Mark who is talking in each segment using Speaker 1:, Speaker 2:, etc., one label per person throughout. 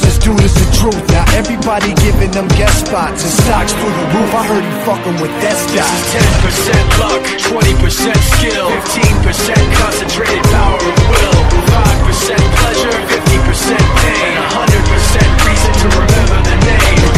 Speaker 1: this dude is the truth. Now everybody giving them guest spots and stocks through the roof. I heard he fucking with that stock.
Speaker 2: 10% luck, 20% skill, 15% concentrated power of will, 5% pleasure, 50% pain, 100% reason to.
Speaker 1: They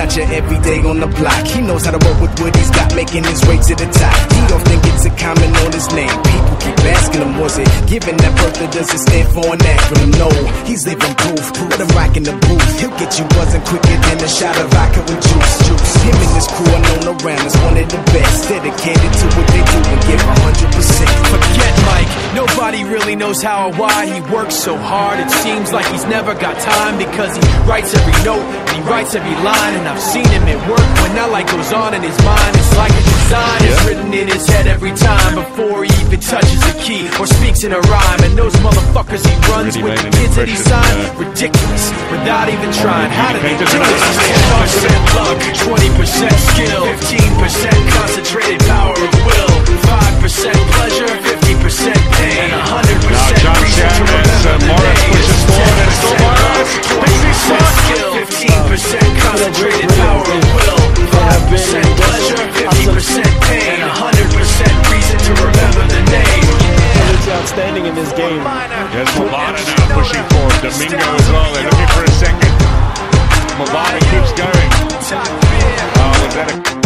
Speaker 3: Not your everyday on the block. He knows how to work with what he's got, making his way to the top. He often gets a comment on his name. People keep asking him, was it given that birth or doesn't stand for an acronym? No, he's living proof. Let him rock in the booth. He'll get you buzzing quicker than a shot of vodka with juice. Juice. Him and his crew are known around as one of the best. Dedicated to what they do and give 100%.
Speaker 2: Forget Mike, nobody really knows how or why he works so hard. It seems like he's never got time because he writes every note and he writes every line. And I've seen him at work when that light goes on in his mind. It's like a design is written in his head every time before he even touches a key or speaks in a rhyme. And those motherfuckers he runs
Speaker 4: Really
Speaker 2: with, the kids that he signed,
Speaker 4: uh,
Speaker 2: ridiculous. Without even trying, how did they do this? 10% luck, 20% skill, 15% concentrated power of will, 5% pleasure, 50% pain, and 100%
Speaker 4: Now John
Speaker 2: reason to
Speaker 4: Shannon as uh,
Speaker 2: remember the
Speaker 4: Morris pushes forward and it's still
Speaker 2: 10%
Speaker 4: Morris.
Speaker 2: luck,
Speaker 4: Picks his
Speaker 2: 20% skill, 15% concentrated power of will, 5% pleasure, 50% pain, and 100% reason to remember the name.
Speaker 5: It's outstanding in this game.
Speaker 4: There's Movada now pushing forward. Domingo as well. They're looking for a second. Movada keeps going. Oh, was that a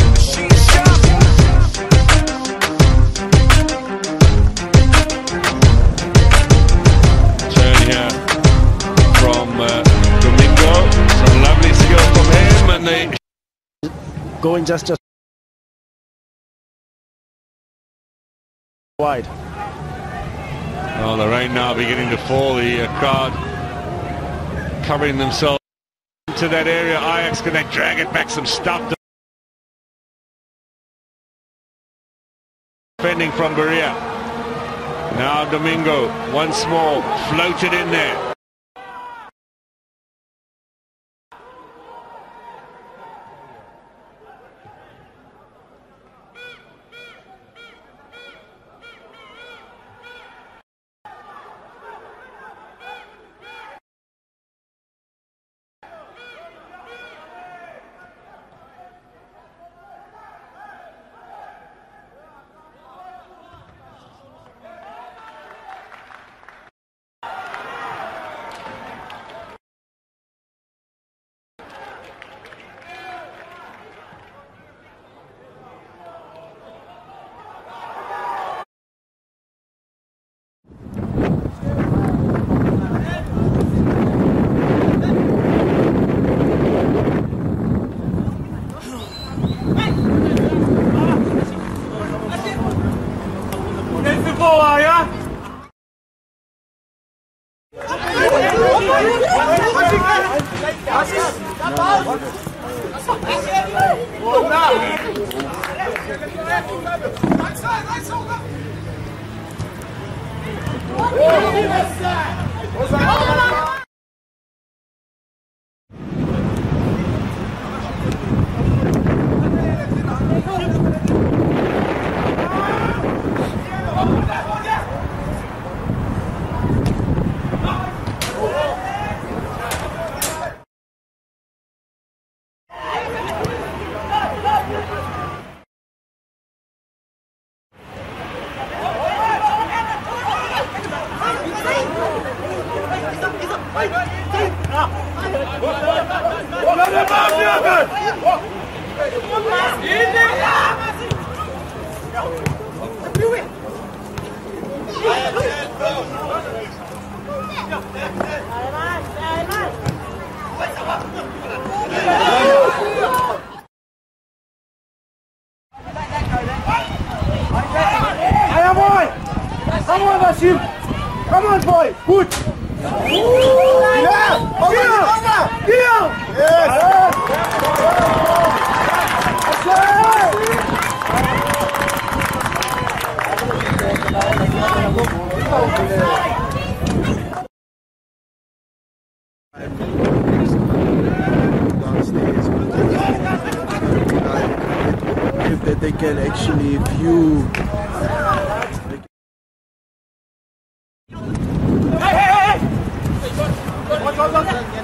Speaker 5: Going just just wide.
Speaker 4: Oh, the rain now beginning to fall. The uh, crowd covering themselves into that area. Ajax can they drag it back some stuff. Defending from Berea. Now Domingo once more floated in there.
Speaker 6: Ozan! Come on, Come on, boy! Good! Yeah! Here! Here! Yes!
Speaker 7: downstairs if that they can actually view
Speaker 5: Bật lên!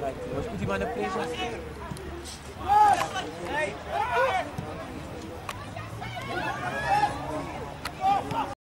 Speaker 5: like, was put him on a place.